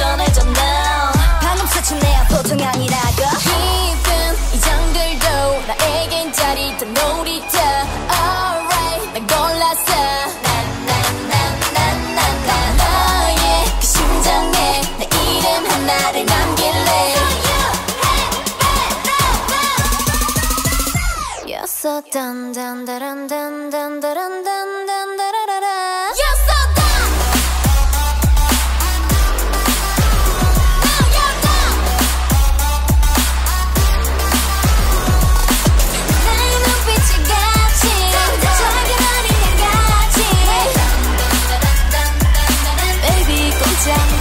전해졌나 방금 스친 내야 보통이 아니라고. 나에겐 자리도 놀이터 Alright 난 골랐어 난난난난난난 너의 그 심장에 내 이름 하나를 남길래 So you, hey, hey, no, no. 여섯 단단다란단단다란 장